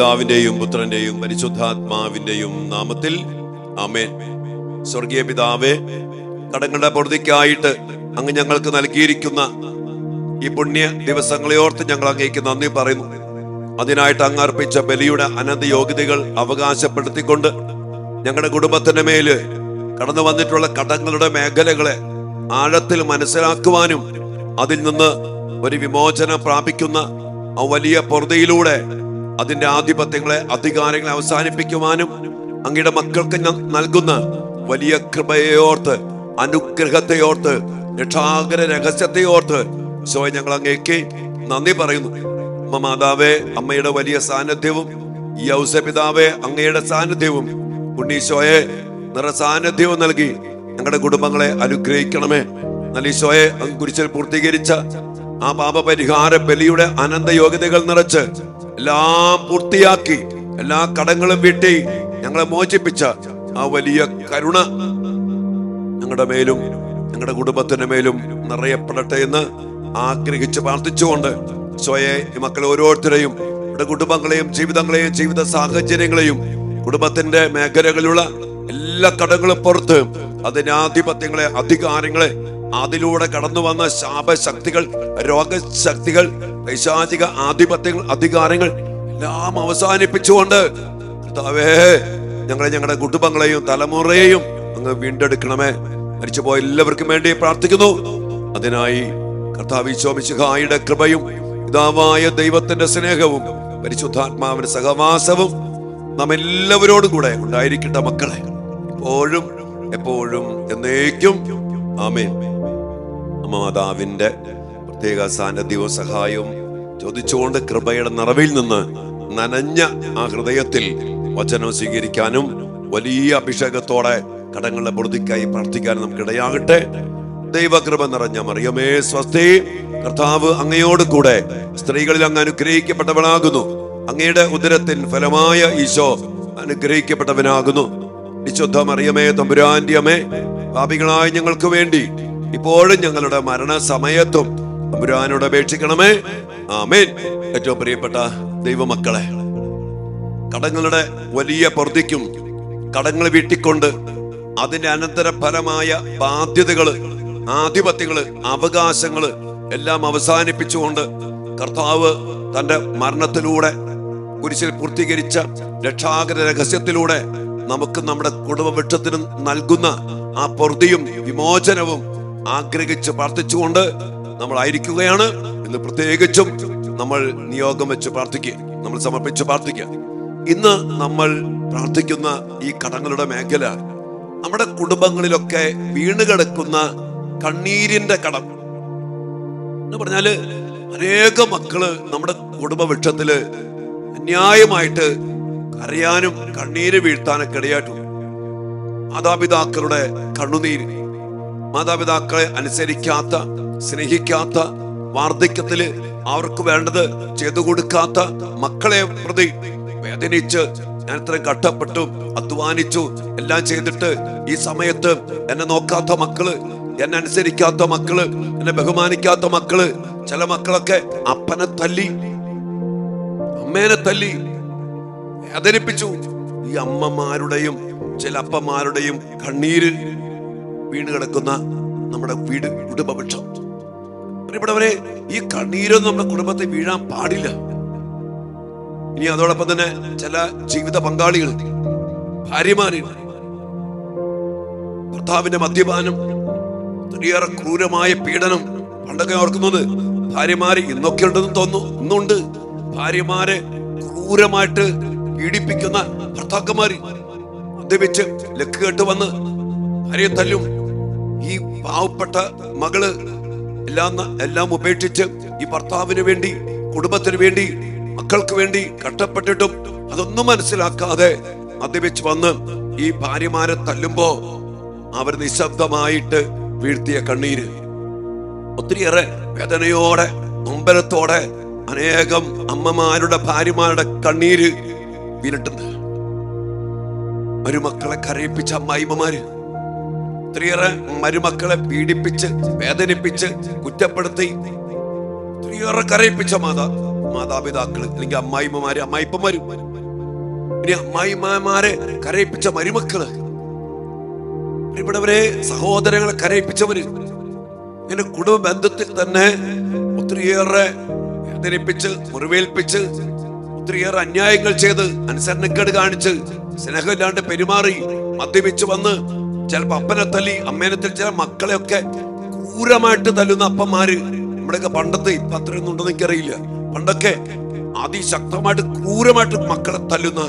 പിതാവിന്റെയും പുത്രന്റെയും പരിശുദ്ധാത്മാവിന്റെയും നാമത്തിൽ. ആമേൻ. സ്വർഗീയ പിതാവേ കടങ്ങളുടെ പൊറുതിക്കായിട്ട് അങ്ങ് ഞങ്ങൾക്ക് നൽകിയിരിക്കുന്ന ഈ പുണ്യ ദിവസങ്ങളെ ഓർത്ത് ഞങ്ങൾ അങ്ങേക്ക് നന്ദി പറയുന്നു. അതിനായിട്ട് അങ്ങ് അർപ്പിച്ച ബലിയുടെ അനന്ത യോഗ്യതകൾ അവകാശപ്പെടുത്തിക്കൊണ്ട് ഞങ്ങളുടെ കുടുംബത്തിന്റെ മേൽ കടന്നു വന്നിട്ടുള്ള കടങ്ങളുടെ മേഖലകളെ ആഴത്തിൽ മനസ്സിലാക്കുവാനും അതിൽ നിന്ന് ഒരു വിമോചനം പ്രാപിക്കുന്ന ആ വലിയ പൊറുതയിലൂടെ അതിന്റെ ആധിപത്യങ്ങളെ അധികാരങ്ങളെ അവസാനിപ്പിക്കുവാനും അങ്ങയുടെ മക്കൾക്ക് നൽകുന്ന വലിയ കൃപയോർത്ത് അനുഗ്രഹത്തെയോർത്ത് രക്ഷാകര രഹസ്യത്തെയോർത്ത് സ്വയം ഞങ്ങൾ അങ്ങേക്ക് നന്ദി പറയുന്നു. അമ്മ മാതാവേ അമ്മയുടെ വലിയ സാന്നിധ്യവും ഈ ഔസപിതാവേ അങ്ങയുടെ സാന്നിധ്യവും ഉണ്ണീശോയെ നിറ സാന്നിധ്യവും നൽകി ഞങ്ങളുടെ കുടുംബങ്ങളെ അനുഗ്രഹിക്കണമേ. നല്ലീശോയെ അങ്ങ് കുരിശിൽ പൂർത്തീകരിച്ച ആ പാപപരിഹാര ബലിയുടെ അനന്ത യോഗ്യതകൾ നിറച്ച് എല്ലാം പൂർത്തിയാക്കി എല്ലാ കടങ്ങളും വീട്ടി ഞങ്ങളെ മോചിപ്പിച്ച ആ വലിയ കരുണ ഞങ്ങളുടെ മേലും ഞങ്ങളുടെ കുടുംബത്തിന്റെ മേലും നിറയപ്പെടട്ടെ എന്ന് ആഗ്രഹിച്ച് പ്രാർത്ഥിച്ചുകൊണ്ട് സ്വയെ മക്കളെ ഓരോരുത്തരെയും നമ്മുടെ കുടുംബങ്ങളെയും ജീവിതങ്ങളെയും ജീവിത സാഹചര്യങ്ങളെയും കുടുംബത്തിന്റെ മേഖലകളിലുള്ള എല്ലാ കടങ്ങളും പുറത്ത് അതിനാധിപത്യങ്ങളെ അധികാരങ്ങളെ അതിലൂടെ കടന്നു വന്ന ശാപശക്തികൾ രോഗശക്തികൾ പൈശാചിക ആധിപത്യങ്ങൾ അധികാരങ്ങൾ എല്ലാം അവസാനിപ്പിച്ചുകൊണ്ട് കർത്താവേ ഞങ്ങളെ ഞങ്ങളുടെ കുടുംബങ്ങളെയും തലമുറയെയും അങ്ങ് വീണ്ടെടുക്കണമേ. മരിച്ചുപോയ എല്ലാവർക്കും വേണ്ടി പ്രാർത്ഥിക്കുന്നു. അതിനായി കർത്താവ് ശോമിശുഹായുടെ കൃപയും പിതാവായ ദൈവത്തിന്റെ സ്നേഹവും പരിശുദ്ധാത്മാവിന്റെ സഹവാസവും നാം എല്ലാവരോടും കൂടെ ഉണ്ടായിരിക്കട്ടെ മക്കളെ. എപ്പോഴും എപ്പോഴും എന്നേക്കും. ആമേൻ. അമ്മ മാതാവിന്റെ പ്രത്യേക സാന്നിധ്യവും സഹായവും ചോദിച്ചുകൊണ്ട് കൃപയുടെ നിറവിൽ നിന്ന് നനഞ്ഞ ആ ഹൃദയത്തിൽ വചനം സ്വീകരിക്കാനും വലിയ അഭിഷേകത്തോടെ കടങ്ങളുടെ പൊറുതിക്കായി പ്രാർത്ഥിക്കാനും നമുക്ക് ഇടയാകട്ടെ ദൈവകൃപ നിറഞ്ഞ മറിയമേ സ്വസ്തി. കർത്താവ് അങ്ങയോട് കൂടെ സ്ത്രീകളിൽ അങ്ങ് അനുഗ്രഹിക്കപ്പെട്ടവളാകുന്നു അങ്ങയുടെ ഉദരത്തിൻ ഫലമായ ഈശോ അനുഗ്രഹിക്കപ്പെട്ടവനാകുന്നു. വിശുദ്ധ മറിയമേ തമ്പുരാന്റെ അമ്മേ പാപികളായ ഞങ്ങൾക്ക് വേണ്ടി ഇപ്പോഴും ഞങ്ങളുടെ മരണസമയത്തും അമ്പുരാനോട് അപേക്ഷിക്കണമേ. ആമേൻ. ഏറ്റവും പ്രിയപ്പെട്ട ദൈവമക്കളെ കടങ്ങളുടെ വലിയ പൊറുതിക്കും കടങ്ങൾ വീട്ടിക്കൊണ്ട് അതിന്റെ അനന്തരഫലമായ ബാധ്യതകൾ ആധിപത്യങ്ങൾ അവകാശങ്ങൾ എല്ലാം അവസാനിപ്പിച്ചുകൊണ്ട് കർത്താവ് തന്റെ മരണത്തിലൂടെ കുരിശിൽ പൂർത്തീകരിച്ച രക്ഷാകര രഹസ്യത്തിലൂടെ നമുക്ക് നമ്മുടെ കുടുംബവൃക്ഷത്തിന് നൽകുന്ന ആ പൊറുതിയും വിമോചനവും ആഗ്രഹിച്ച് പ്രാർത്ഥിച്ചുകൊണ്ട് നമ്മൾ ആയിരിക്കുകയാണ് ഇന്ന് പ്രത്യേകിച്ചും നമ്മൾ നിയോഗം വെച്ച് പ്രാർത്ഥിക്കുക നമ്മൾ സമർപ്പിച്ച് പ്രാർത്ഥിക്കുക. ഇന്ന് നമ്മൾ പ്രാർത്ഥിക്കുന്ന ഈ കടങ്ങളുടെ മേഖല നമ്മുടെ കുടുംബങ്ങളിലൊക്കെ വീണ് കിടക്കുന്ന കണ്ണീരിന്റെ കടം. എന്ന് പറഞ്ഞാൽ അനേക മക്കൾ നമ്മുടെ കുടുംബ വൃക്ഷത്തിൽ അന്യായമായിട്ട് കരയാനും കണ്ണീര് വീഴ്ത്താനൊക്കെ ഇടയായിട്ടുണ്ട്. മാതാപിതാക്കളുടെ കണ്ണുനീര് മാതാപിതാക്കളെ അനുസരിക്കാത്ത സ്നേഹിക്കാത്ത വാർദ്ധക്യത്തിൽ അവർക്ക് വേണ്ടത് ചെയ്തു കൊടുക്കാത്ത മക്കളെ പ്രതി വേദനിച്ച് ഞാൻ ഇത്രയും കഷ്ടപ്പെട്ടു അധ്വാനിച്ചു എല്ലാം ചെയ്തിട്ട് ഈ സമയത്ത് എന്നെ നോക്കാത്ത മക്കൾ എന്നെ അനുസരിക്കാത്ത മക്കൾ എന്നെ ബഹുമാനിക്കാത്ത മക്കൾ ചില മക്കളൊക്കെ അപ്പനെ തല്ലി അമ്മേനെ തല്ലി വേദനിപ്പിച്ചു. ഈ അമ്മമാരുടെയും ചില അപ്പന്മാരുടെയും കണ്ണീര് വീണ് കിടക്കുന്ന നമ്മുടെ വീട് കുടുംബപക്ഷം. പ്രിയപ്പെട്ടവരെ ഈ കണ്ണീരൊന്നും നമ്മുടെ കുടുംബത്തെ വീഴാൻ പാടില്ല. ഇനി അതോടൊപ്പം തന്നെ ചില ജീവിത പങ്കാളികൾ ഭാര്യമാര് ഭർത്താവിന്റെ മദ്യപാനം ഒത്തിരിയേറെ ക്രൂരമായ പീഡനം പണ്ടൊക്കെ ഓർക്കുന്നത് ഭാര്യമാര് ഇന്നൊക്കെ ഉണ്ടെന്ന് തോന്നുന്നു. ഇന്നുണ്ട് ഭാര്യമാരെ ക്രൂരമായിട്ട് പീഡിപ്പിക്കുന്ന ഭർത്താക്കന്മാര്. മദ്യപിച്ച് ലക്ക് കേട്ട് വന്ന് ഭാര്യയെ തല്ലും ഈ പാവപ്പെട്ട മകൾ എല്ലാം എല്ലാം ഉപേക്ഷിച്ച് ഈ ഭർത്താവിന് വേണ്ടി കുടുംബത്തിന് വേണ്ടി മക്കൾക്ക് വേണ്ടി കഷ്ടപ്പെട്ടിട്ടും അതൊന്നും മനസ്സിലാക്കാതെ മദ്യപിച്ച് വന്ന് ഈ ഭാര്യമാരെ തല്ലുമ്പോ അവർ നിശബ്ദമായിട്ട് വീഴ്ത്തിയ കണ്ണീര്. ഒത്തിരിയേറെ വേദനയോടെ നൊമ്പരത്തോടെ അനേകം അമ്മമാരുടെ ഭാര്യമാരുടെ കണ്ണീര് ഒരു മരുമക്കളെ കരയിപ്പിച്ച അമ്മായിമ്മമാര് ഒത്തിരിയേറെ മരുമക്കളെ പീഡിപ്പിച്ച് വേദനിപ്പിച്ച് കുറ്റപ്പെടുത്തി. ഒത്തിരിയേറെ കരയിപ്പിച്ച മാതാ മാതാപിതാക്കൾ അല്ലെങ്കിൽ അമ്മായിമ്മമാര് അമ്മായിപ്പന്മാരും. ഇനി അമ്മായിമാരെ കരയിപ്പിച്ച മരുമക്കൾ. ഇവിടെവരെ സഹോദരങ്ങളെ കരയിപ്പിച്ചവര്. ഇങ്ങനെ കുടുംബ ബന്ധത്തിൽ തന്നെ ഒത്തിരിയേറെ വേദനിപ്പിച്ച് മുറിവേൽപ്പിച്ച് ഒത്തിരിയേറെ അന്യായങ്ങൾ ചെയ്ത് അനുസരണക്കേട് കാണിച്ച് സ്നേഹമില്ലാണ്ട് പെരുമാറി മദ്യപിച്ച് വന്ന് ചിലപ്പോ അപ്പനെ തല്ലി അമ്മേനെ തല്ലി ചില മക്കളെയൊക്കെ ക്രൂരമായിട്ട് തല്ലുന്ന അപ്പന്മാര് നമ്മുടെയൊക്കെ പണ്ടത്തെ ഇപ്പൊ അത്രയൊന്നും ഉണ്ടെന്ന് എനിക്കറിയില്ല. പണ്ടൊക്കെ അതിശക്തമായിട്ട് ക്രൂരമായിട്ട് മക്കളെ തല്ലുന്ന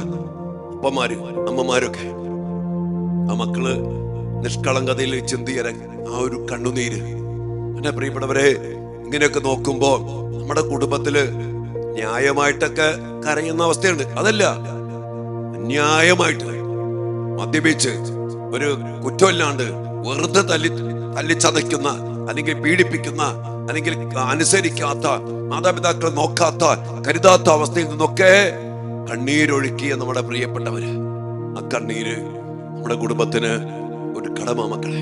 അപ്പന്മാര് അമ്മമാരൊക്കെ. ആ മക്കൾ നിഷ്കളങ്കതയിൽ ചിന്തിയര ആ ഒരു കണ്ണുനീര്. എന്നെ പ്രിയപ്പെട്ടവരെ ഇങ്ങനെയൊക്കെ നോക്കുമ്പോ നമ്മുടെ കുടുംബത്തിൽ ന്യായമായിട്ടൊക്കെ കരയുന്ന അവസ്ഥയുണ്ട്. അതല്ല അന്യായമായിട്ട് മദ്യപിച്ച് ഒരു കുറ്റമില്ലാണ്ട് വെറുതെ തല്ലി ചതയ്ക്കുന്ന അല്ലെങ്കിൽ പീഡിപ്പിക്കുന്ന അല്ലെങ്കിൽ അനുസരിക്കാത്ത മാതാപിതാക്കളെ നോക്കാത്ത കരുതാത്ത അവസ്ഥയിൽ നിന്നൊക്കെ കണ്ണീരൊഴുക്കിയ നമ്മുടെ പ്രിയപ്പെട്ടവര്. ആ കണ്ണീര് നമ്മുടെ കുടുംബത്തിന് ഒരു കടമ മക്കളെ.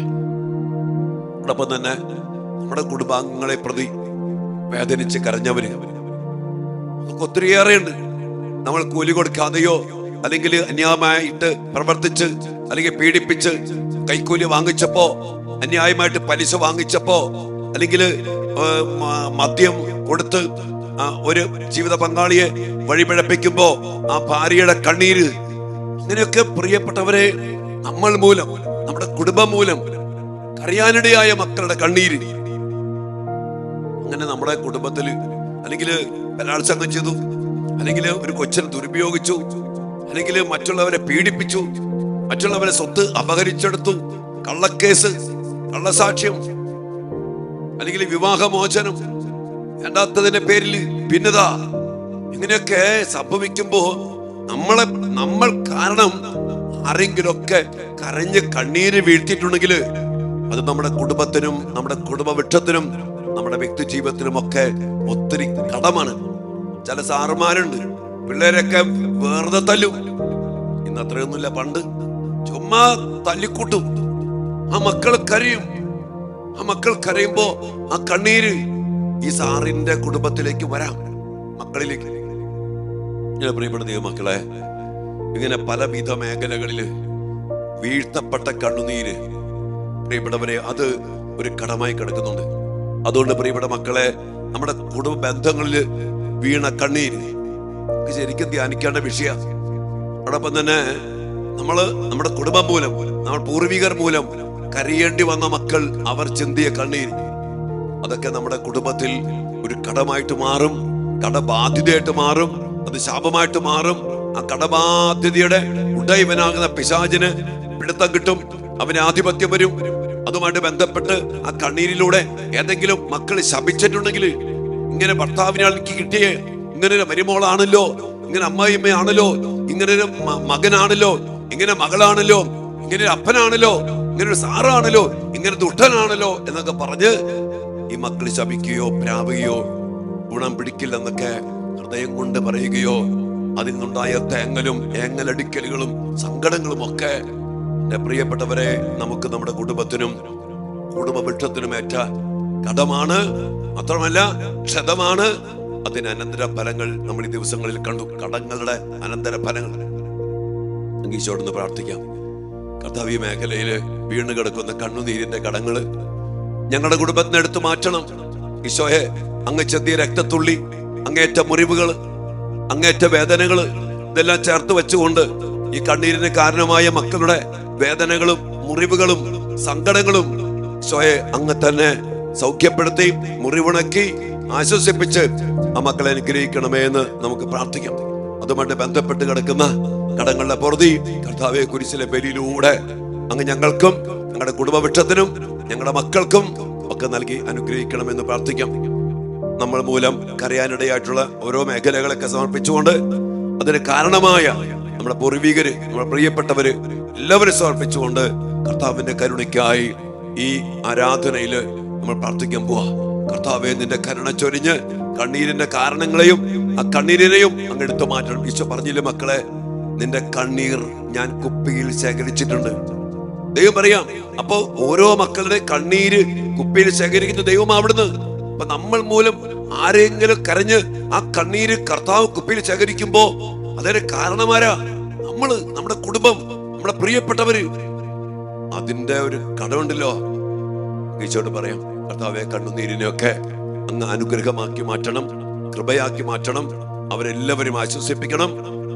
അതോടൊപ്പം തന്നെ നമ്മുടെ കുടുംബാംഗങ്ങളെ പ്രതി വേദനിച്ച് കരഞ്ഞവര്. അതൊക്കെ ഒത്തിരിയേറെയുണ്ട്. നമ്മൾ കൂലി കൊടുക്കാതെയോ അല്ലെങ്കിൽ അന്യായമായിട്ട് പ്രവർത്തിച്ച് അല്ലെങ്കിൽ പീഡിപ്പിച്ച് കൈക്കൂലി വാങ്ങിച്ചപ്പോ അന്യായമായിട്ട് പലിശ വാങ്ങിച്ചപ്പോ അല്ലെങ്കിൽ മദ്യം കൊടുത്ത് ഒരു ജീവിത പങ്കാളിയെ വഴിപിഴപ്പിക്കുമ്പോ ആ ഭാര്യയുടെ കണ്ണീര്. അങ്ങനെയൊക്കെ പ്രിയപ്പെട്ടവരെ നമ്മൾ മൂലം നമ്മുടെ കുടുംബം മൂലം കറിയാനിടയായ മക്കളുടെ കണ്ണീര്. അങ്ങനെ നമ്മുടെ കുടുംബത്തിൽ അല്ലെങ്കിൽ ബലാത്സംഗം ചെയ്തു അല്ലെങ്കിൽ ഒരു കൊച്ചിനെ ദുരുപയോഗിച്ചു അല്ലെങ്കിൽ മറ്റുള്ളവരെ പീഡിപ്പിച്ചു മറ്റുള്ളവരെ സ്വത്ത് അപഹരിച്ചെടുത്തു. കള്ളക്കേസ് കള്ളസാക്ഷ്യം അല്ലെങ്കിൽ വിവാഹമോചനം. വേണ്ടാത്തതിന്റെ പേരിൽ ഭിന്നത. ഇങ്ങനെയൊക്കെ സംഭവിക്കുമ്പോ നമ്മളെ നമ്മൾ കാരണം ആരെങ്കിലൊക്കെ കരഞ്ഞ് കണ്ണീര് വീഴ്ത്തിയിട്ടുണ്ടെങ്കിൽ അത് നമ്മുടെ കുടുംബത്തിനും നമ്മുടെ കുടുംബ വൃക്ഷത്തിനും നമ്മുടെ വ്യക്തി ജീവിതത്തിനും ഒക്കെ ഒത്തിരി കടമാണ്. ചില സാറുമാരുണ്ട് പിള്ളേരൊക്കെ വേറെ തല്ലും. ഇന്ന് അത്രയൊന്നുമില്ല പണ്ട്. ചുമ്മാ തല്ലിക്കൂട്ടും. ആ മക്കൾ കരയും. ആ മക്കൾ കരയുമ്പോ ആ കണ്ണീര് ഈ സാറിന്റെ കുടുംബത്തിലേക്ക് വരാം. മക്കളിലേക്ക്. ഞാൻ പ്രിയപ്പെടുന്ന മക്കളെ ഇങ്ങനെ പലവിധ മേഖലകളിൽ വീഴ്ത്തപ്പെട്ട കണ്ണുനീര് പ്രിയപ്പെട്ടവരെ അത് ഒരു കടമായി കിടക്കുന്നുണ്ട്. അതുകൊണ്ട് പ്രിയപ്പെട്ട മക്കളെ നമ്മുടെ കുടുംബ ബന്ധങ്ങളിൽ വീണ കണ്ണീര് ശരിക്കും ധ്യാനിക്കേണ്ട വിഷയ. അതോടൊപ്പം തന്നെ നമ്മൾ നമ്മുടെ കുടുംബം മൂലം നമ്മൾ പൂർവികർ മൂലം കരയേണ്ടി വന്ന മക്കൾ അവർ ചിന്തിയ കണ്ണീര് അതൊക്കെ നമ്മുടെ കുടുംബത്തിൽ ഒരു കടമായിട്ട് മാറും കടബാധ്യതയായിട്ട് മാറും അത് ശാപമായിട്ട് മാറും. ആ കടബാധ്യതയുടെ ഉടയവനാകുന്ന പിശാചിന് പിടുത്തം കിട്ടും അവന് ആധിപത്യം വരും. അതുമായിട്ട് ബന്ധപ്പെട്ട് ആ കണ്ണീരിലൂടെ ഏതെങ്കിലും മക്കൾ ശപിച്ചിട്ടുണ്ടെങ്കിൽ ഇങ്ങനെ ഭർത്താവിനെ എനിക്ക് കിട്ടിയേ ഇങ്ങനെ ഒരു മരുമോളാണല്ലോ ഇങ്ങനെ അമ്മായിമ്മയാണല്ലോ ഇങ്ങനെ ഒരു മകനാണല്ലോ ഇങ്ങനെ മകളാണല്ലോ ഇങ്ങനെ ഒരു അപ്പനാണല്ലോ ഇങ്ങനെ ഒരു സാറാണല്ലോ ഇങ്ങനെ ദുഷ്ടനാണല്ലോ എന്നൊക്കെ പറഞ്ഞ് ഈ മക്കൾ ശപിക്കുകയോ പ്രാവുകയോ ഗുണം പിടിക്കില്ലെന്നൊക്കെ ഹൃദയം കൊണ്ട് പറയുകയോ അതിൽ നിന്നുണ്ടായ തേങ്ങലും ഏങ്ങലടിക്കലുകളും സങ്കടങ്ങളും ഒക്കെ പ്രിയപ്പെട്ടവരെ നമുക്ക് നമ്മുടെ കുടുംബത്തിനും കുടുംബ വൃക്ഷത്തിനും ഏറ്റ കടമാണ്. മാത്രമല്ല ക്ഷതമാണ്. അതിന് അനന്തര ഫലങ്ങൾ നമ്മൾ ഈ ദിവസങ്ങളിൽ കണ്ടു. കടങ്ങളുടെ അനന്തര ഫലങ്ങൾ ഈശോടൊന്ന് പ്രാർത്ഥിക്കാം. കർത്താവ് ഈ മേഖലയിൽ വീണ് കിടക്കുന്ന കണ്ണുനീരിന്റെ കടങ്ങൾ ഞങ്ങളുടെ കുടുംബത്തിന് എടുത്തു മാറ്റണം. ഈശോയെ അങ്ങ് ചെത്തിയ രക്തത്തുള്ളി അങ്ങേറ്റ മുറിവുകൾ അങ്ങേറ്റ വേദനകൾ ഇതെല്ലാം ചേർത്ത് വെച്ചുകൊണ്ട് ഈ കണ്ണീരിന് കാരണമായ മക്കളുടെ വേദനകളും മുറിവുകളും സങ്കടങ്ങളും ഈശോയെ അങ്ങ് തന്നെ സൗഖ്യപ്പെടുത്തി മുറിവുണക്കി ആശ്വസിപ്പിച്ച് ആ മക്കളെ അനുഗ്രഹിക്കണമേ എന്ന് നമുക്ക് പ്രാർത്ഥിക്കാം. അതുമായിട്ട് ബന്ധപ്പെട്ട് കിടക്കുന്ന കടങ്ങളുടെ പുറതി കർത്താവെ കുരിശിലെ ബലിയിലൂടെ അങ്ങ് ഞങ്ങൾക്കും ഞങ്ങളുടെ കുടുംബവൃക്ഷത്തിനും ഞങ്ങളുടെ മക്കൾക്കും ഒക്കെ നൽകി അനുഗ്രഹിക്കണമെന്ന് പ്രാർത്ഥിക്കാം. നമ്മൾ മൂലം കരയാനിടയായിട്ടുള്ള ഓരോ മേഖലകളൊക്കെ സമർപ്പിച്ചുകൊണ്ട് അതിന് കാരണമായ നമ്മുടെ പൂർവികര് നമ്മുടെ പ്രിയപ്പെട്ടവര് എല്ലാവരും സമർപ്പിച്ചുകൊണ്ട് കർത്താവിന്റെ കരുണയ്ക്കായി ഈ ആരാധനയിൽ നമ്മൾ പ്രാർത്ഥിക്കാൻ പോവാ. കർത്താവെ നിന്റെ കരുണ ചൊരിഞ്ഞ് കണ്ണീരിന്റെ കാരണങ്ങളെയും ആ കണ്ണീരിനെയും അങ്ങ് എടുത്തു മാറ്റണം. ഈശോ പറഞ്ഞില്ലേ മക്കളെ നിന്റെ കണ്ണീർ ഞാൻ കുപ്പിയിൽ ശേഖരിച്ചിട്ടുണ്ട്. ദൈവം പറയാം അപ്പൊ ഓരോ മക്കളുടെ കണ്ണീര് കുപ്പിയിൽ ശേഖരിക്കുന്ന ദൈവം അവിടുന്ന്. അപ്പൊ നമ്മൾ മൂലം ആരെങ്കിലും കരഞ്ഞ് ആ കണ്ണീര് കർത്താവ് കുപ്പിയിൽ ശേഖരിക്കുമ്പോ അതിന് കാരണമാരാ? നമ്മൾ നമ്മുടെ കുടുംബം നമ്മുടെ പ്രിയപ്പെട്ടവര്. അതിന്റെ ഒരു കടമുണ്ടല്ലോ ഈശോട് പറയാം കർത്താവെ കണ്ണുനീരിനെയൊക്കെ അങ്ങ് അനുഗ്രഹമാക്കി മാറ്റണം. കൃപയാക്കി മാറ്റണം. അവരെല്ലാവരും ആശ്വസിപ്പിക്കണം.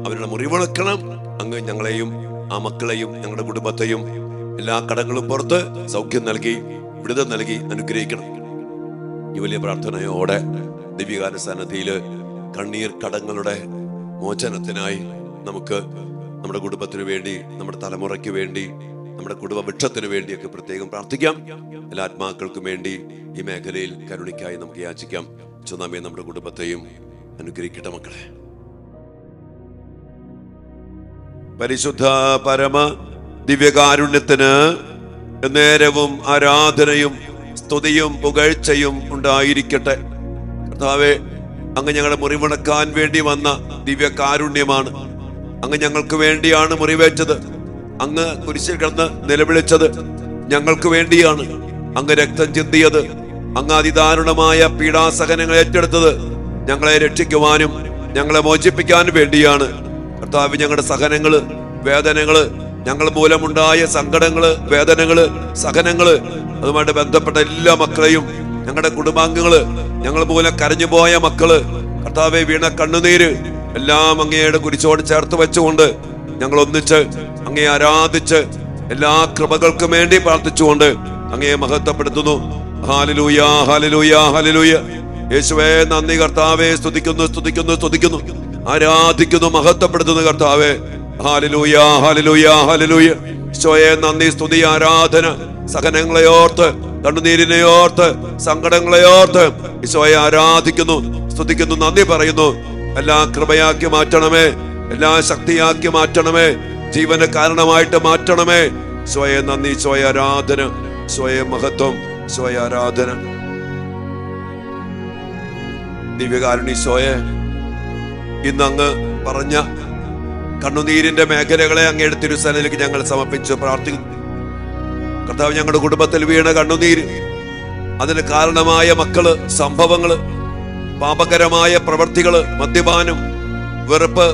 അവരുടെ മുറിവിളക്കണം. അങ്ങ് ഞങ്ങളെയും ആ മക്കളെയും ഞങ്ങളുടെ കുടുംബത്തെയും എല്ലാ കടങ്ങളും പുറത്ത് സൗഖ്യം നൽകി വിടുതൽ നൽകി അനുഗ്രഹിക്കണം. ഈ വലിയ പ്രാർത്ഥനയോടെ ദിവ്യകാല സന്നദ്ധിയിൽ കണ്ണീർ കടങ്ങളുടെ മോചനത്തിനായി നമുക്ക് നമ്മുടെ കുടുംബത്തിന് വേണ്ടി നമ്മുടെ തലമുറയ്ക്ക് വേണ്ടി നമ്മുടെ കുടുംബ വൃക്ഷത്തിന് വേണ്ടിയൊക്കെ പ്രത്യേകം പ്രാർത്ഥിക്കാം. എല്ലാ ആത്മാക്കൾക്കും വേണ്ടി ഈ മേഖലയിൽ കരുണിക്കായി നമുക്ക് യാചിക്കാം. ചുനാമി നമ്മുടെ കുടുംബത്തെയും അനുഗ്രഹിക്കട്ടെ മക്കളെ. പരിശുദ്ധ പരമ ദിവ്യകാരുണ്യത്തിന് നേരവും ആരാധനയും സ്തുതിയും പുകഴ്ചയും ഉണ്ടായിരിക്കട്ടെ. കർത്താവേ അങ്ങ് ഞങ്ങളെ മുറിവടക്കാൻ വേണ്ടി വന്ന ദിവ്യകാരുണ്യമാണ്. അങ്ങ് ഞങ്ങൾക്ക് വേണ്ടിയാണ് മുറിവേറ്റത്. അങ്ങ് കുരിശിൽ കിടന്ന് നിലവിളിച്ചത് ഞങ്ങൾക്ക് വേണ്ടിയാണ്. അങ്ങ് രക്തം ചിന്തിയത് അങ്ങ് അതിദാരുണമായ പീഡാസഹനങ്ങൾ ഏറ്റെടുത്തത് ഞങ്ങളെ രക്ഷിക്കുവാനും ഞങ്ങളെ മോചിപ്പിക്കാനും വേണ്ടിയാണ്. കർത്താവ് ഞങ്ങളുടെ സഹനങ്ങൾ വേദനകൾ ഞങ്ങൾ മൂലമുണ്ടായ സങ്കടങ്ങൾ വേദനകൾ സഹനങ്ങൾ അതുമായിട്ട് ബന്ധപ്പെട്ട എല്ലാ മക്കളെയും ഞങ്ങളുടെ കുടുംബാംഗങ്ങൾ ഞങ്ങൾ മൂലം കരഞ്ഞുപോയ മക്കൾ കർത്താവെ വീണ കണ്ണുനീര് എല്ലാം അങ്ങയുടെ കുരിശോട് ചേർത്ത് വെച്ചുകൊണ്ട് ഞങ്ങൾ ഒന്നിച്ച് അങ്ങയെ ആരാധിച്ച് എല്ലാ കൃപകൾക്കും വേണ്ടി പ്രാർത്ഥിച്ചുകൊണ്ട് അങ്ങയെ മഹത്വപ്പെടുത്തുന്നു. ഹാലലൂയ ഹാലലൂയ ഹാലലൂയ യേശുവേ നന്ദി കർത്താവെ സ്തുതിക്കുന്നു സ്തുതിക്കുന്നു സ്തുതിക്കുന്നു. ആരാധിക്കുന്നു മഹത്വപ്പെടുത്തുന്നു കർത്താവെ. ഹാലലൂയ ഹാലലൂയ ഹാലലൂയ ഈശോയെ നന്ദി സ്തുതി ആരാധന. സഹനങ്ങളെ ഓർത്ത് കണ്ണുനീരിനെ ഓർത്ത് സങ്കടങ്ങളെ ഓർത്ത് ഈശോയെ ആരാധിക്കുന്നു സ്തുതിക്കുന്നു നന്ദി പറയുന്നു. എല്ലാ കൃപയാക്കി മാറ്റണമേ എല്ലാ ശക്തിയാക്കി മാറ്റണമേ ജീവന് കാരണമായിട്ട് മാറ്റണമേ. സ്വയം നന്ദി സ്വയ ആരാധന സ്വയം മഹത്വം. സ്വയ ആരാധന. ദിവ്യകാരുണി സ്വയെ ഇന്ന് അങ്ങ് പറഞ്ഞ കണ്ണുനീരിന്റെ മേഖലകളെ അങ്ങയുടെ തിരുസനയിലേക്ക് ഞങ്ങൾ സമർപ്പിച്ച് പ്രാർത്ഥിക്കുന്നു. കർത്താവ് ഞങ്ങളുടെ കുടുംബത്തിൽ വീണ കണ്ണുനീര് അതിന് കാരണമായ മക്കൾ സംഭവങ്ങൾ പാപകരമായ പ്രവർത്തികൾ മദ്യപാനം വെറുപ്പ്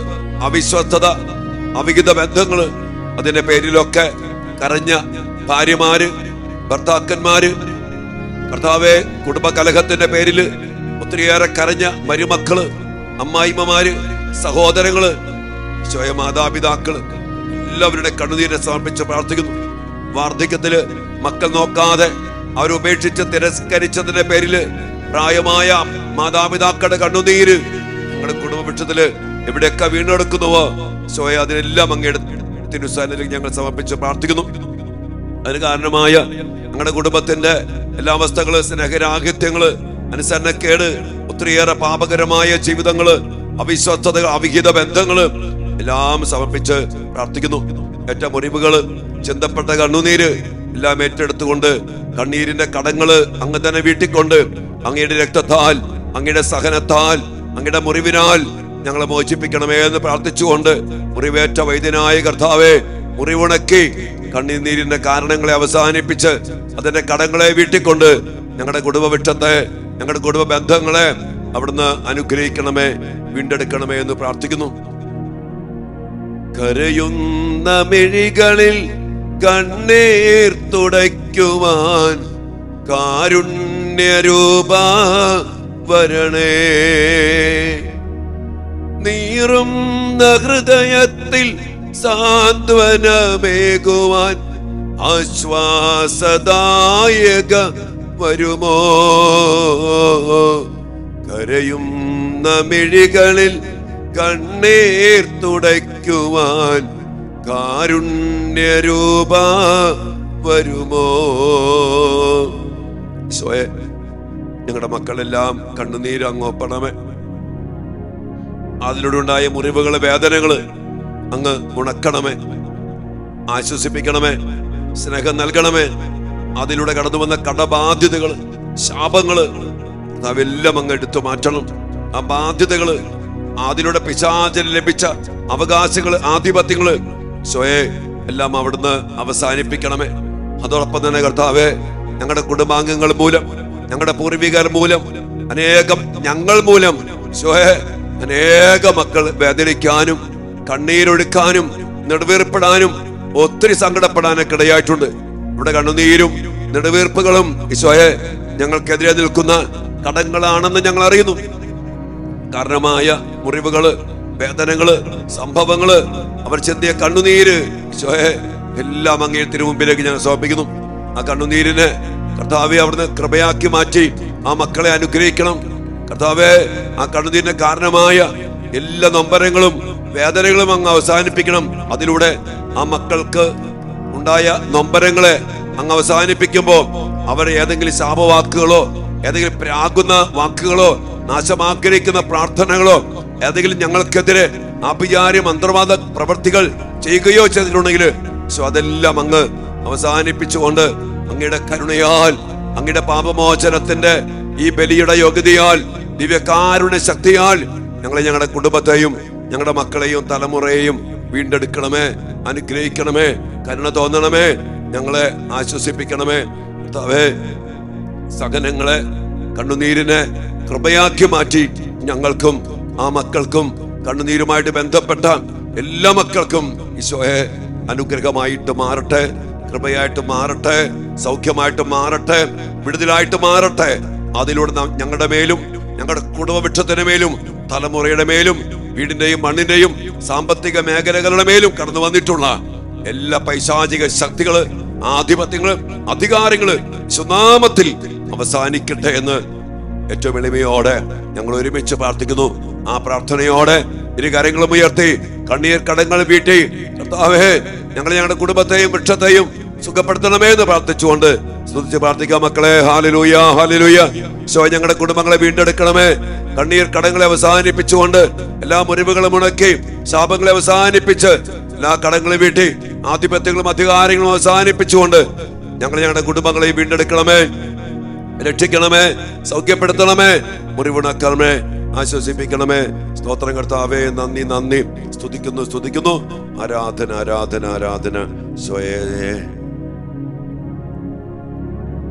അവിശ്വസ്തത അവിഹിത ബന്ധങ്ങൾ അതിന്റെ പേരിലൊക്കെ കരഞ്ഞ ഭാര്യമാര് ഭർത്താക്കന്മാര് കർത്താവെ കുടുംബ കലഹത്തിന്റെ പേരിൽ ഒത്തിരിയേറെ കരഞ്ഞ മരുമക്കൾ അമ്മായിമ്മമാര് സഹോദരങ്ങൾ സ്വയം മാതാപിതാക്കൾ എല്ലാവരുടെ കണ്ണുനീരെ സമർപ്പിച്ച് പ്രാർത്ഥിക്കുന്നു. വാർദ്ധക്യത്തിൽ മക്കൾ നോക്കാതെ അവരുപേക്ഷിച്ച് തിരസ്കരിച്ചതിന്റെ പേരിൽ പ്രായമായ മാതാപിതാക്കളുടെ കണ്ണുനീര് ഞങ്ങളുടെ കുടുംബപക്ഷത്തിൽ എവിടെയൊക്കെ വീണെടുക്കുന്നുവോ സ്വയം അതിനെല്ലാം അങ്ങയുടെ തിരുസാനിലേക്ക് ഞങ്ങൾ സമർപ്പിച്ച് പ്രാർത്ഥിക്കുന്നു. അതിന് കാരണമായ ഞങ്ങളുടെ കുടുംബത്തിന്റെ എല്ലാ അവസ്ഥകൾ സ്നേഹരാഹിത്യങ്ങൾ അനുസരണക്കേട് ഒത്തിരിയേറെ പാപകരമായ ജീവിതങ്ങൾ അവിശ്വസ്തതകൾ അവിഹിത ബന്ധങ്ങൾ എല്ലാം സമർപ്പിച്ച് പ്രാർത്ഥിക്കുന്നു. ഏറ്റ മുറിവുകൾ ചിന്തപ്പെട്ട കണ്ണുനീര് എല്ലാം ഏറ്റെടുത്തുകൊണ്ട് കണ്ണീരിന്റെ കടങ്ങൾ അങ്ങ് തന്നെ വീട്ടിക്കൊണ്ട് അങ്ങയുടെ രക്തത്താൽ അങ്ങയുടെ സഹനത്താൽ അങ്ങയുടെ മുറിവിനാൽ ഞങ്ങളെ മോചിപ്പിക്കണമേ എന്ന് പ്രാർത്ഥിച്ചുകൊണ്ട് മുറിവേറ്റ വൈദ്യനായ കർത്താവെ മുറിവുണക്കി കണ്ണീരിന്റെ കാരണങ്ങളെ അവസാനിപ്പിച്ച് അതിന്റെ കടങ്ങളെ വീട്ടിക്കൊണ്ട് ഞങ്ങളുടെ കുടുംബവൃക്ഷത്തെ ഞങ്ങളുടെ കുടുംബ ബന്ധങ്ങളെ അവിടുന്ന് അനുഗ്രഹിക്കണമേ വീണ്ടെടുക്കണമേ എന്ന് പ്രാർത്ഥിക്കുന്നു. കരയുന്ന മിഴികളിൽ കണ്ണീർ തുടയ്ക്കുവാൻ കാരുണ്യരൂപ വരണേ. നീറും ഹൃദയത്തിൽ സാന്ത്വനമേകുവാൻ ആശ്വാസദായക വരുമോ? കരയും മിഴികളിൽ കണ്ണീർ തുടയ്ക്കുവാൻ കാരുണ്യരൂപ വരുമോ? സ്വയ ഞങ്ങളുടെ മക്കളെല്ലാം കണ്ണുനീരങ്ങോപ്പണമേ അതിലൂടെ ഉണ്ടായ മുറിവുകൾ വേദനകൾ അങ്ങ് ഉണക്കണമേ. ആശ്വസിപ്പിക്കണമേ. സ്നേഹം നൽകണമേ. അതിലൂടെ കടന്നു വന്ന കടബാധ്യതകൾ ശാപങ്ങൾ അതെല്ലാം അങ്ങ് എടുത്തു മാറ്റണം. ആ ബാധ്യതകൾ അതിലൂടെ പിശാചന് ലഭിച്ച അവകാശങ്ങൾ ആധിപത്യങ്ങൾ സ്വയെ എല്ലാം അവിടുന്ന് അവസാനിപ്പിക്കണമേ. അതോടൊപ്പം തന്നെ കർത്താവേ ഞങ്ങളുടെ കുടുംബാംഗങ്ങൾ മൂലം ഞങ്ങളുടെ പൂർവികർ മൂലം അനേകം ഞങ്ങൾ മൂലം സ്വയെ അനേക മക്കൾ വേദനിക്കാനും കണ്ണീരൊഴുക്കാനും നെടുവീർപ്പെടാനും ഒത്തിരി സങ്കടപ്പെടാനൊക്കെ ഇടയായിട്ടുണ്ട്. ഇവിടെ കണ്ണുനീരും നെടുവീർപ്പുകളും ഈശോയെ ഞങ്ങൾക്കെതിരെ നിൽക്കുന്ന കടങ്ങളാണെന്ന് ഞങ്ങൾ അറിയുന്നു. കാരണമായ മുറിവുകൾ വേദനകൾ സംഭവങ്ങൾ അവർ ചെന്തിയ കണ്ണുനീര് ഈശോയെ എല്ലാം അങ്ങേ തിരുമുമ്പിലേക്ക് ഞാൻ സമർപ്പിക്കുന്നു. ആ കണ്ണുനീരിനെ കർത്താവെ അവിടുന്ന് കൃപയാക്കി മാറ്റി ആ മക്കളെ അനുഗ്രഹിക്കണം. കർത്താവെ ആ കണ്ണുനീരിന് കാരണമായ എല്ലാ നൊമ്പരങ്ങളും വേദനകളും അങ്ങ് അവസാനിപ്പിക്കണം. അതിലൂടെ ആ മക്കൾക്ക് ഉണ്ടായ നൊമ്പരങ്ങളെ അങ്ങ് അവസാനിപ്പിക്കുമ്പോൾ അവർ ഏതെങ്കിലും ശാപവാക്കുകളോ ഏതെങ്കിലും പ്രാകുന്ന വാക്കുകളോ നാശമാഗ്രഹിക്കുന്ന പ്രാർത്ഥനകളോ ഏതെങ്കിലും ഞങ്ങൾക്കെതിരെ ആഭിചാര്യ മന്ത്രവാദ പ്രവർത്തികൾ ചെയ്യുകയോ ചെയ്തിട്ടുണ്ടെങ്കിൽ സോ അതെല്ലാം അങ്ങ് അവസാനിപ്പിച്ചുകൊണ്ട് അങ്ങയുടെ കരുണയാൽ അങ്ങയുടെ പാപമോചനത്തിന്റെ ഈ ബലിയുടെ യോഗ്യതയാൽ ദിവ്യകാരുണ്യ ശക്തിയാൽ ഞങ്ങളെ ഞങ്ങളുടെ കുടുംബത്തെയും ഞങ്ങളുടെ മക്കളെയും തലമുറയെയും വീണ്ടെടുക്കണമേ അനുഗ്രഹിക്കണമേ കരുണ തോന്നണമേ ഞങ്ങളെ ആശ്വസിപ്പിക്കണമേ. കർത്താവേ സഹനങ്ങളെ കണ്ണുനീരിനെ കൃപയാക്കി മാറ്റി ഞങ്ങൾക്കും ആ മക്കൾക്കും കണ്ണുനീരുമായിട്ട് ബന്ധപ്പെട്ട എല്ലാ മക്കൾക്കും ഈശോയെ അനുഗ്രഹമായിട്ട് മാറട്ടെ കൃപയായിട്ട് മാറട്ടെ സൗഖ്യമായിട്ട് മാറട്ടെ വിടുതലായിട്ട് മാറട്ടെ. അതിലൂടെ ഞങ്ങളുടെ മേലും ഞങ്ങളുടെ കുടുംബവൃക്ഷത്തിന് മേലും തലമുറയുടെ മേലും വീടിന്റെയും മണ്ണിന്റെയും സാമ്പത്തിക മേഖലകളുടെ മേലും കടന്നു വന്നിട്ടുള്ള എല്ലാ പൈശാചിക ശക്തികൾ ആധിപത്യങ്ങൾ അധികാരങ്ങൾ സുനാമത്തിൽ അവസാനിക്കട്ടെ എന്ന് ഏറ്റവും എളിമയോടെ ഞങ്ങൾ ഒരുമിച്ച് പ്രാർത്ഥിക്കുന്നു. ആ പ്രാർത്ഥനയോടെ ഇരു കരങ്ങളും ഉയർത്തി കണ്ണീർ കടങ്ങൾ വീട്ടി കർത്താവേ ഞങ്ങൾ ഞങ്ങളുടെ കുടുംബത്തെയും വൃക്ഷത്തെയും സുഖപ്പെടുത്തണമേ എന്ന് പ്രാർത്ഥിച്ചുകൊണ്ട് സ്തുതിച്ച് പ്രാർത്ഥിക്കാം മക്കളെ. ഹാലിലൂയ ഹാലിലൂയ ഞങ്ങളുടെ കുടുംബങ്ങളെ വീണ്ടെടുക്കണമേ. കണ്ണീർ കടങ്ങളെ അവസാനിപ്പിച്ചുകൊണ്ട് എല്ലാ മുറിവുകളും ഉണക്കി ശാപങ്ങളെ അവസാനിപ്പിച്ച് എല്ലാ കടങ്ങളും വീട്ടി ആധിപത്യങ്ങളും അധികാരങ്ങളും അവസാനിപ്പിച്ചുകൊണ്ട് ഞങ്ങൾ ഞങ്ങളുടെ കുടുംബങ്ങളെ വീണ്ടെടുക്കണമേ. രക്ഷിക്കണമേ. സൗഖ്യപ്പെടുത്തണമേ. മുറിവുണക്കണമേ. ആശ്വസിപ്പിക്കണമേ. സ്തോത്രം കർത്താവേ നന്ദി നന്ദി. സ്തുതിക്കുന്നു സ്തുതിക്കുന്നു. ആരാധന ആരാധന ആരാധന. സ്വയേ.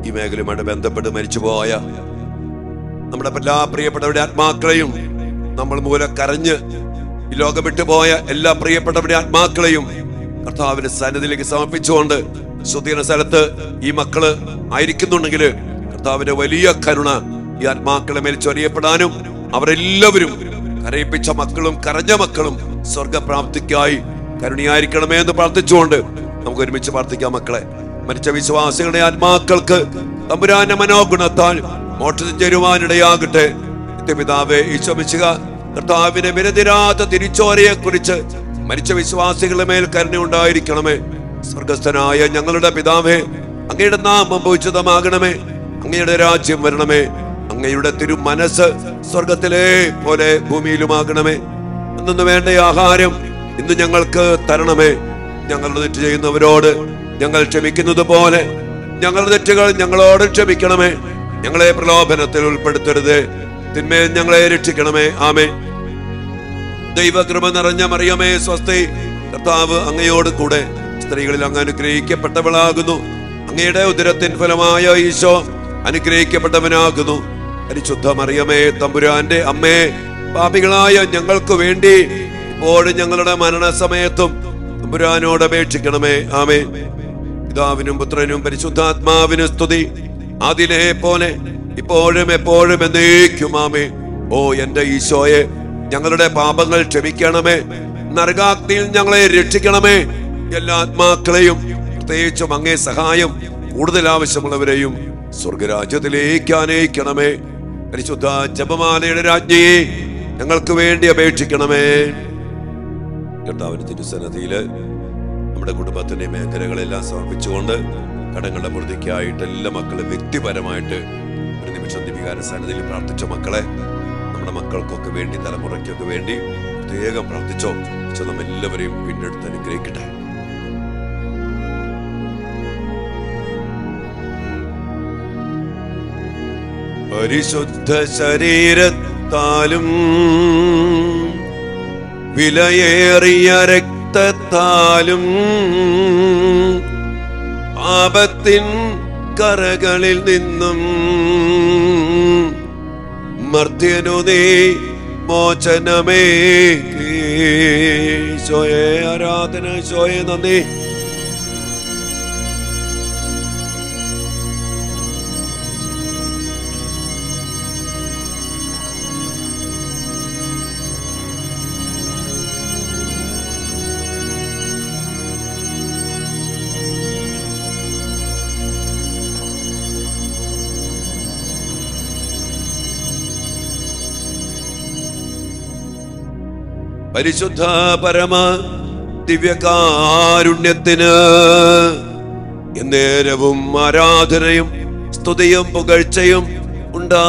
ഈ മേഖലയുമായിട്ട് ബന്ധപ്പെട്ട് മരിച്ചുപോയ നമ്മുടെ എല്ലാ പ്രിയപ്പെട്ടവരുടെ ആത്മാക്കളെയും നമ്മൾ മൂലം കരഞ്ഞ് ഈ ലോകം വിട്ടുപോയ എല്ലാ പ്രിയപ്പെട്ടവരുടെ ആത്മാക്കളെയും കർത്താവിന്റെ സന്നിധിയിലേക്ക് സമർപ്പിച്ചുകൊണ്ട് സുധീന സ്ഥലത്ത് ഈ മക്കൾ ആയിരിക്കുന്നുണ്ടെങ്കിൽ കർത്താവിന്റെ വലിയ കരുണ ഈ ആത്മാക്കളെ മേൽ ചൊരിയപ്പെടാനും അവരെല്ലാവരും കരയിപ്പിച്ച മക്കളും കരഞ്ഞ മക്കളും സ്വർഗപ്രാപ്തിക്കായി കരുണിയായിരിക്കണമേ എന്ന് പ്രാർത്ഥിച്ചുകൊണ്ട് നമുക്ക് ഒരുമിച്ച് പ്രാർത്ഥിക്കാം മക്കളെ. മരിച്ച വിശ്വാസികളുടെ ആത്മാക്കൾക്ക് തമ്പുരാന്റെ മനോഗുണത്താൽ മോക്ഷത്തിൽ ചേരുവാനിടയാകട്ടെ നിത്യപിതാവേ ഈശോമിച്ചുക കർത്താവിനെ വിരതിരാത്ത തിരിച്ചോരയെ കുറിച്ച് മരിച്ച വിശ്വാസികളുടെ മേൽ കരുണയുണ്ടായിരിക്കണമേ. സ്വർഗസ്ഥനായ ഞങ്ങളുടെ പിതാവേ അങ്ങയുടെ നാമം ഭവിച്ചതമാകണമേ അങ്ങയുടെ രാജ്യം വരണമേ. അങ്ങയുടെ തിരു മനസ്സ് സ്വർഗത്തിലെ പോലെ ഭൂമിയിലുമാകണമേ. അന്നു വേണ്ട ആഹാരം ഇന്ന് ഞങ്ങൾക്ക് തരണമേ. ഞങ്ങൾ തെറ്റ് ചെയ്യുന്നവരോട് ഞങ്ങൾ ക്ഷമിക്കുന്നത് പോലെ ഞങ്ങളുടെ തെറ്റുകൾ ഞങ്ങളോട് ക്ഷമിക്കണമേ. ഞങ്ങളെ പ്രലോഭനത്തിൽ ഉൾപ്പെടുത്തരുത്. തിന്മേൽ ഞങ്ങളെ രക്ഷിക്കണമേ. ആമേ ദൈവകൃപ നിറഞ്ഞ മറിയമേ സ്വസ്തി. കർത്താവ് അങ്ങയോട് കൂടെ സ്ത്രീകളിൽ അങ്ങ് അനുഗ്രഹിക്കപ്പെട്ടവളാകുന്നു. അങ്ങയുടെ ഉദരത്തിൻ ഫലമായ ഈശോ അനുഗ്രഹിക്കപ്പെട്ടവനാകുന്നു. പരിശുദ്ധ മറിയമേ തമ്പുരാന്റെ അമ്മേ പാപികളായ ഞങ്ങൾക്ക് വേണ്ടി ഇപ്പോഴും ഞങ്ങളുടെ മരണസമയത്തും തമ്പുരാനോട് അപേക്ഷിക്കണമേ. ആമേ പിതാവിനും പുത്രനും പരിശുദ്ധാത്മാവിനും സ്തുതി. അതിലെ പോലെ ഇപ്പോഴും എപ്പോഴും എന്നേക്കും ആമേ. ഓ എന്റെ ഈശോയെ ഞങ്ങളുടെ പാപങ്ങൾ ക്ഷമിക്കണമേ. നരകാഗ്നിയിൽ ഞങ്ങളെ രക്ഷിക്കണമേ. എല്ലാ ആത്മാക്കളെയും പ്രത്യേകിച്ചും അങ്ങേ സഹായം കൂടുതൽ ആവശ്യമുള്ളവരെയും സ്വർഗരാജ്യത്തിലേക്ക് അനയിക്കണമേ പരിശുദ്ധ ജപമാലയുടെ രാജ്ഞിയെ ഞങ്ങൾക്ക് വേണ്ടി അപേക്ഷിക്കണമേ. കർത്താവിന് തിരുസന്നതിയിൽ നമ്മുടെ കുടുംബത്തിന്റെ മേഖലകളെല്ലാം സമർപ്പിച്ചുകൊണ്ട് കടങ്ങളുടെ മൃതിക്കായിട്ട് എല്ലാ മക്കളും വ്യക്തിപരമായിട്ട് ഒരു നിമിഷം ദിവികാര സന്നിധിയിൽ പ്രാർത്ഥിച്ച മക്കളെ? നമ്മുടെ മക്കൾക്കൊക്കെ വേണ്ടി തലമുറയ്ക്കൊക്കെ വേണ്ടി പ്രത്യേകം പ്രാർത്ഥിച്ചോ? പക്ഷെ നമ്മ എല്ലാവരെയും വീണ്ടെടുത്ത് അനുഗ്രഹിക്കട്ടെ. പരിശുദ്ധ ശരീരത്താലും വിലയേറിയ രക്തത്താലും പാപത്തിൻ കറകളിൽ നിന്നും മർത്യനു നീ മോചനമേ ശോയെ ആരാധന ശോയെ നന്ദി. പരിശുദ്ധ പരമ ദിവ്യകാരുണ്യത്തിന് എന്നേരവും ആരാധനയും സ്തുതിയും പുകഴ്ചയും ഉണ്ടായിരിക്കട്ടെ.